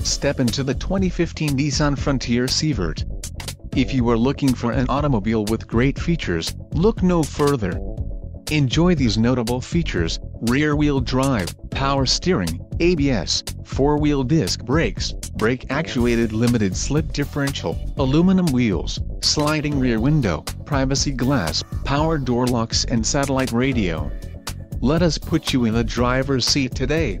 Step into the 2015 Nissan Frontier SV. If you are looking for an automobile with great features, look no further. Enjoy these notable features, rear-wheel drive, power steering, ABS, four-wheel disc brakes, brake-actuated limited slip differential, aluminum wheels, sliding rear window, privacy glass, power door locks and satellite radio. Let us put you in the driver's seat today.